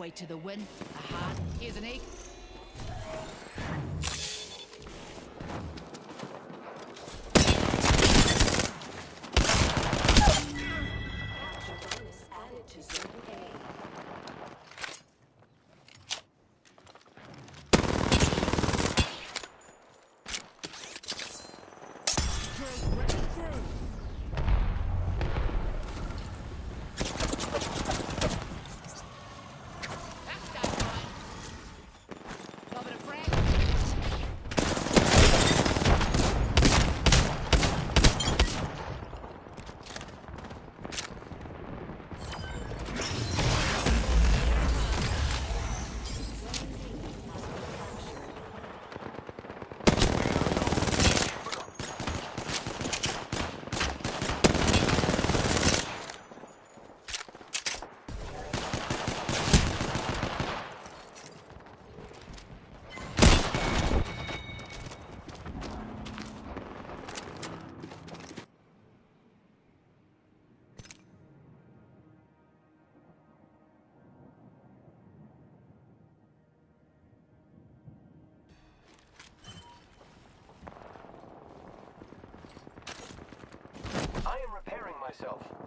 Halfway to the win. A heart. Here's an egg. Myself.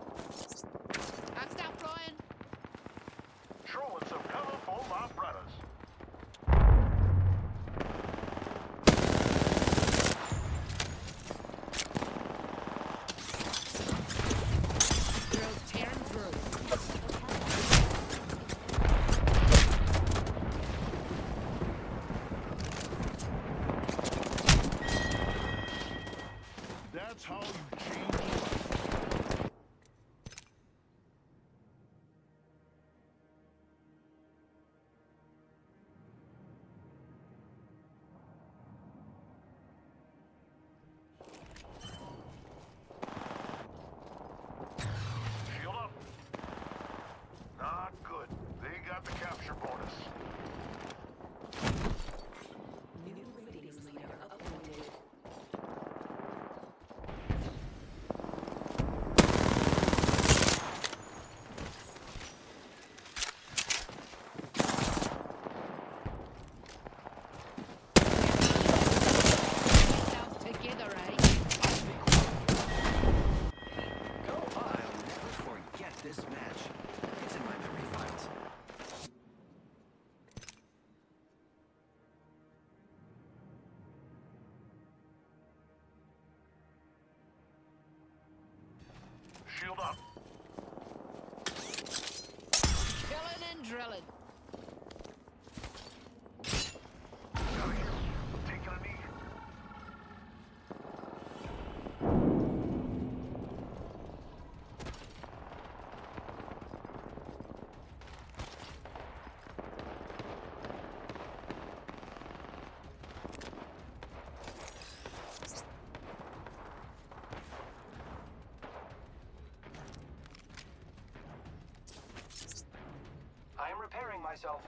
Myself.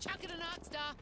Chucking an arc star.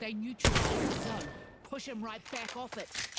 They neutralized zone. Push him right back off it.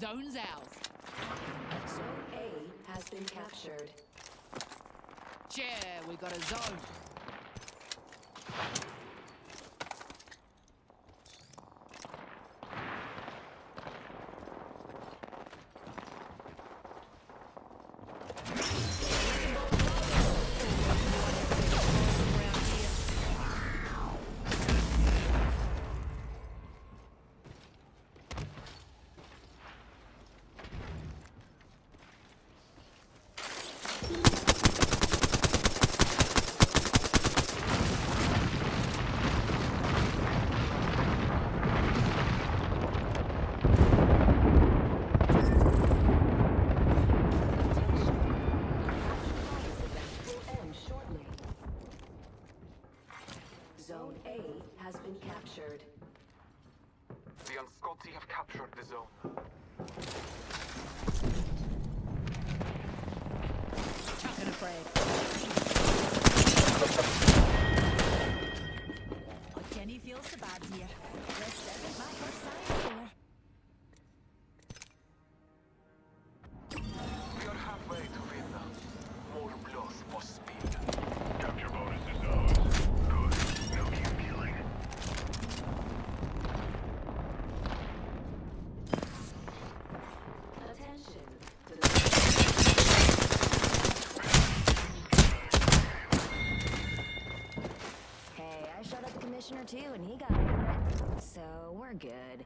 Zone's out. Zone A has been captured. Yeah, we got a zone. Arizona. Good.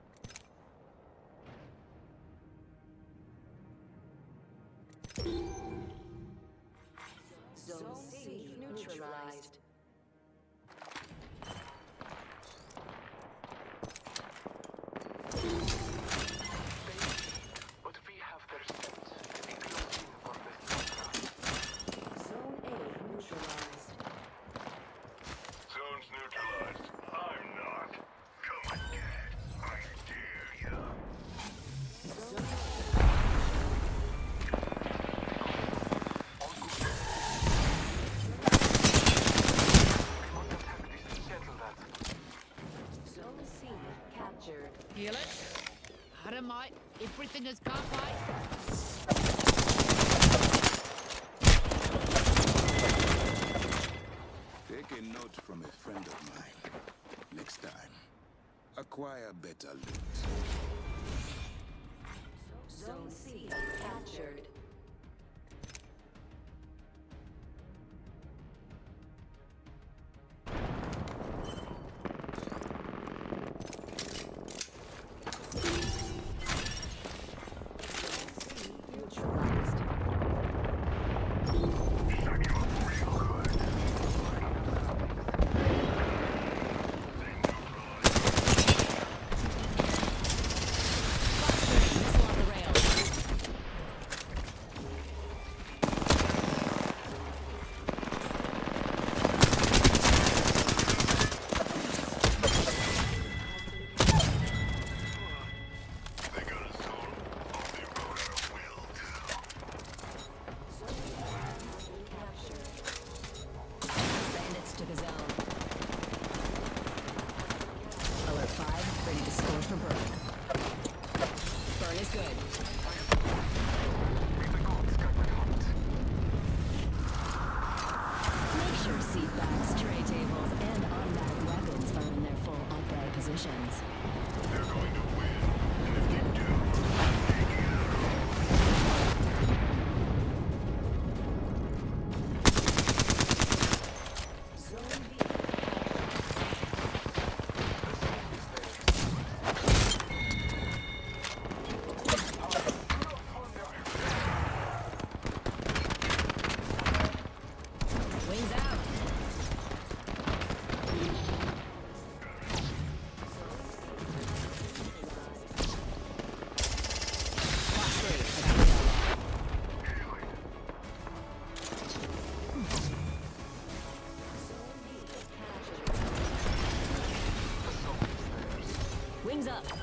Up.